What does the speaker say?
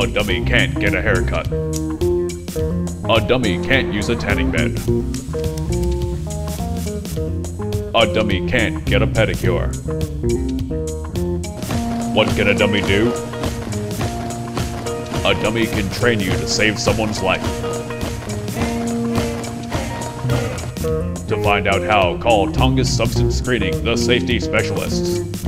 A dummy can't get a haircut. A dummy can't use a tanning bed. A dummy can't get a pedicure. What can a dummy do? A dummy can train you to save someone's life. To find out how, call Tongass Substance Screening, the safety specialists.